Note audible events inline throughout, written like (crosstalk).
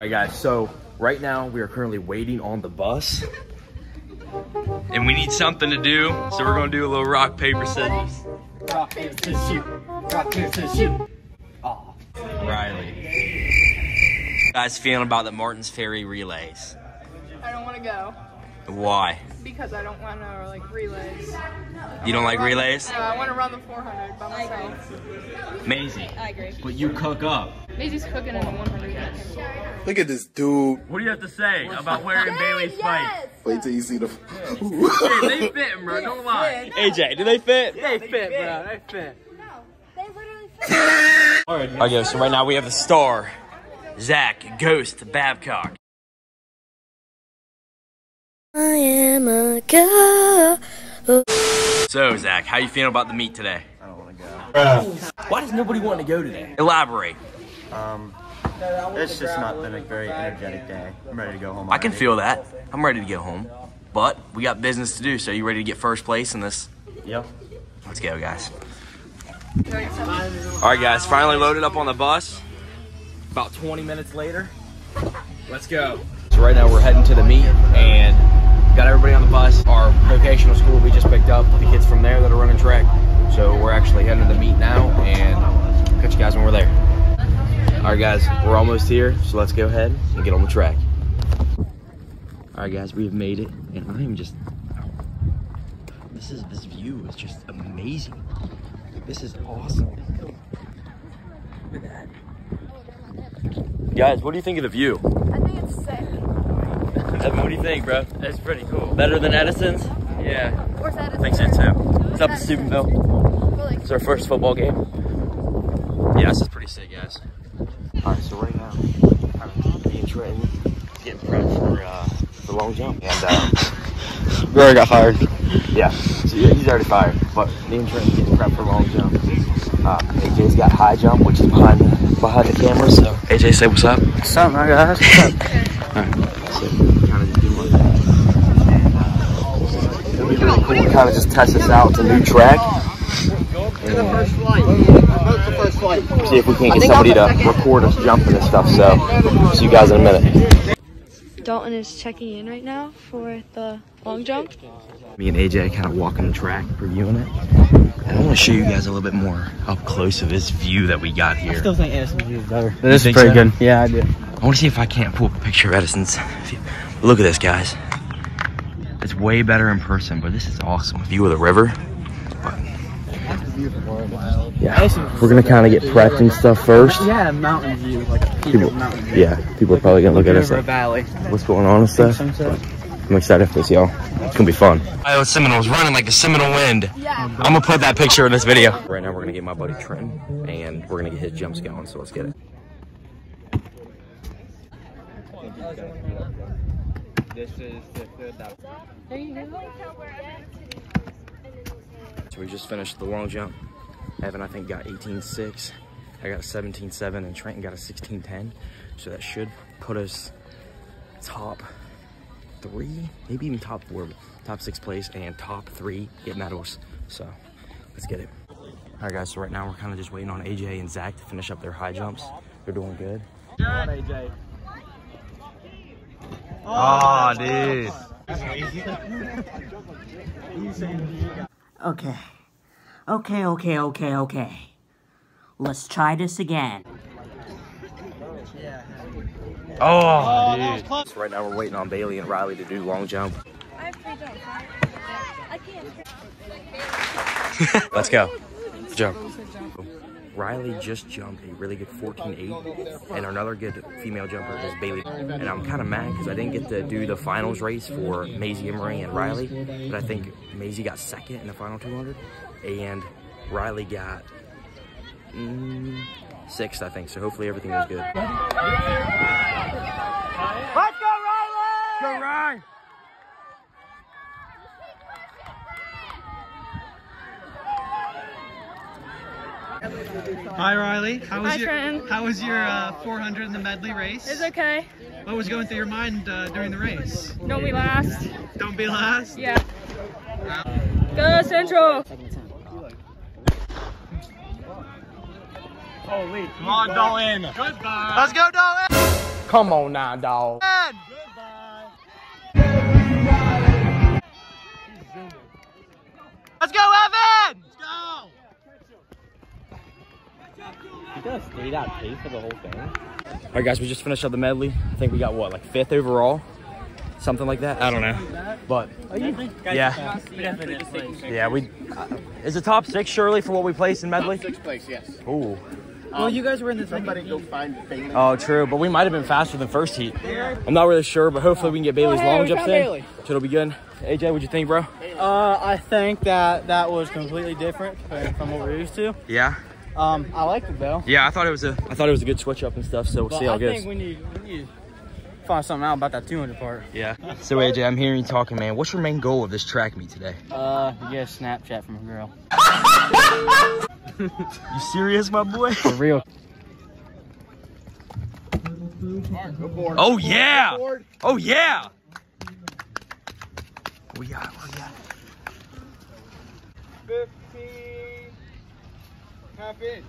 Alright guys, so right now we are currently waiting on the bus. And we need something to do, so we're gonna do a little rock, paper, scissors. Rock, paper, scissors, shoot. Rock, paper, scissors, shoot. Aw. Riley. Guys feeling about the Martin's Ferry relays? I don't want to go Why? because I don't want to like relays. You don't like relays? No, I want to run the 400 by myself. Maisie. I agree. But you cook up. Maisie's cooking in the 100. Look at this dude. What do you have to say about wearing Bailey's spikes? Wait till you see the. (laughs) Hey, they (laughs) fit, bro. Don't lie. AJ, do they fit? They fit, bro. They fit. No, they literally (laughs) fit. All right, okay, so right now we have the star, Zach Ghost Babcock. Am a girl. So, Zach, how you feeling about the meet today? I don't want to go. Why does nobody want to go today? Elaborate. Um, it's just not been a very energetic day. I'm ready to go home. I can feel that. I'm ready to get home. But we got business to do, so you ready to get first place in this? Yep. Let's go, guys. All right, guys, finally loaded up on the bus. About 20 minutes later, let's go. So right now we're heading to the meet and got everybody on the bus. Our vocational school we just picked up the kids from there that are running track. So we're actually heading to the meet now and catch you guys when we're there. All right, guys, we're almost here, so let's go ahead and get on the track. All right, guys, we have made it, and I am just. This is this view is just amazing. This is awesome. Look at that. Guys, what do you think of the view? I think it's. Evan, what do you think, bro? It's pretty cool. Better than Edison's? Yeah. Where's that? I think so too. What's up, Steubenville? It's our first football game. Yeah, this is pretty sick, guys. All right, so right now, me and Trenton getting prepped for uh, the long jump, and uh, (laughs) We already got fired. yeah, so yeah, he's already fired. But me and Trenton getting prepped for long jump. Uh, AJ's got high jump, which is behind the behind the camera. So AJ, say what's up. What's up, my guys? So (laughs) kind of just do like that. And, uh, it'll be really cool to kind of just test this out. It's a new track. And see if we can't get somebody to record us jumping and stuff. So see you guys in a minute. Dalton is checking in right now for the long jump. Me and AJ kind of walking the track, reviewing it. And I want to show you guys a little bit more up close of this view that we got here. I still think Edison's view is better. It is pretty good. Yeah, I do. I want to see if I can't pull up a picture of Edison's. Look at this, guys. It's way better in person, but this is awesome. View of the river. Yeah, we're gonna kind of get prepped and stuff first. Yeah, mountain view, like People, mountain view. yeah, people are probably gonna look at us River like, Valley. what's going on and stuff. Sunset. I'm excited for this, y'all. It's gonna be fun. Iowa Seminoles running like the Seminole wind. Yeah. I'm gonna put that picture in this video. Right now, we're gonna get my buddy Trenton, and we're gonna get his jumps going. So let's get it. So we just finished the long jump. Evan, I think, got 18.6. I got 17.7, and Trenton got a 16.10. So that should put us top three, maybe even top four, top six place, and top three get medals. So let's get it. All right, guys. So right now we're kind of just waiting on AJ and Zach to finish up their high jumps. They're doing good. AJ. Ah, ah, oh, dude. (laughs) Okay. Okay, okay, okay, okay. Let's try this again. Oh, oh dude. So right now we're waiting on Bailey and Riley to do long jump. I have three jumps. I can't. (laughs) Let's go. Jump. Riley just jumped a really good 14.8, and another good female jumper is Bailey. And I'm kind of mad because I didn't get to do the finals race for Maisie Emery and Riley, but I think Maisie got second in the final 200, and Riley got mm, sixth, I think. So hopefully everything goes good. Hi Riley, how was Hi, your Trenton. how was your uh, 400 in the medley race? It's okay. What was going through your mind uh, during the race? Don't be last. Don't be last. Yeah. Go Central. Holy. Come on, Dalton. Goodbye. Let's go, Dalton. Come on now, dog. You got a state pay for the whole thing? All right, guys, we just finished up the medley. I think we got what, like fifth overall, something like that. I don't know, but yeah, yeah. We uh, is the top six surely for what we placed in medley. Sixth place, yes. Ooh. Well, you guys were in the Somebody go find Bailey. Oh, true, but we might have been faster than first heat. I'm not really sure, but hopefully we can get Bailey's long jumps in. So it'll be good. AJ, what'd you think, bro? Uh, I think that that was completely different from what we're used to. Yeah. Um, I liked it though. Yeah, I thought it was a I thought it was a good switch up and stuff. So we'll But see how I it goes. I think we need, we need to find something out about that 200 part. Yeah. So AJ, I'm hearing you talking, man. What's your main goal of this track meet today? Uh, you get a Snapchat from a girl. (laughs) You serious, my boy? For real. Oh yeah! Oh yeah! We got, we got. 15. Half inch.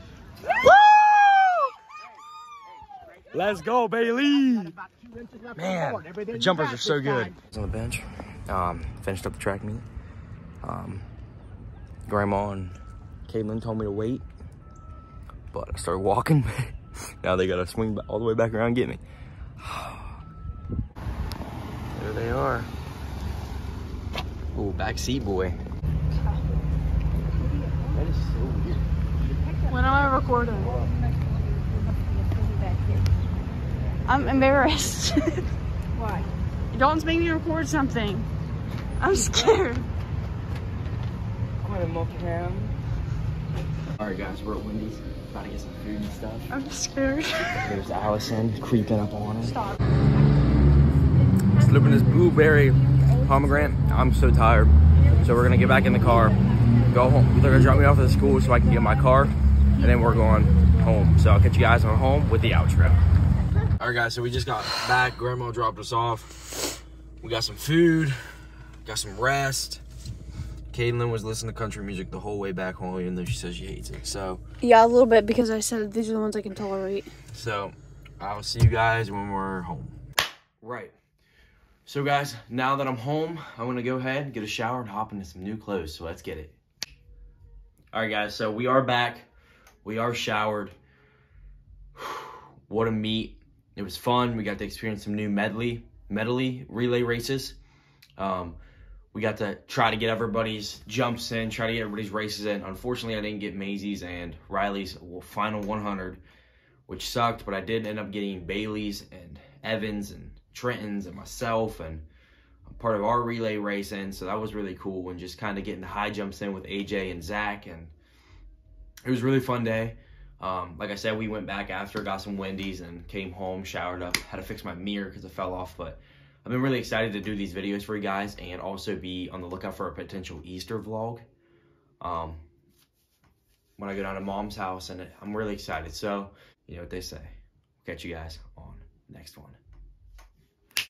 Let's go, Bailey! Man, the jumpers are so good. On the bench, um, finished up the track meet. Um, Grandma and Caitlin told me to wait, but I started walking. (laughs) now they gotta swing all the way back around and get me. (sighs) there they are. Ooh, backseat boy. That is so weird. When I recording? I'm embarrassed. (laughs) Why? Don't make me record something. I'm scared. I'm gonna muck him. All right, guys, we're at Wendy's. About to get some food and stuff. I'm scared. (laughs) There's Allison creeping up on him. Stop. Slipping this blueberry pomegranate. I'm so tired. So we're gonna get back in the car, go home. They're gonna drop me off at the school so I can get my car, and then we're going home. So I'll catch you guys on home with the outro. All right, guys. So we just got back. Grandma dropped us off. We got some food, got some rest. Caitlin was listening to country music the whole way back home, even though she says she hates it. So. Yeah, a little bit because I said these are the ones I can tolerate. So I'll see you guys when we're home. Right. So guys, now that I'm home, I'm gonna go ahead, get a shower, and hop into some new clothes. So let's get it. All right, guys. So we are back. We are showered. (sighs) What a meet! It was fun. We got to experience some new medley, medley relay races. Um, we got to try to get everybody's jumps in, try to get everybody's races in. Unfortunately, I didn't get Maisie's and Riley's final 100 which sucked, but I did end up getting Bailey's and Evans and Trenton's and myself and part of our relay racing. So that was really cool and just kind of getting the high jumps in with AJ and Zach. And it was really fun day. Um, like I said, we went back after, got some Wendy's and came home, showered up, had to fix my mirror because it fell off. But I've been really excited to do these videos for you guys and also be on the lookout for a potential Easter vlog. Um, when I go down to mom's house and I'm really excited. So, you know what they say. Catch you guys on next one.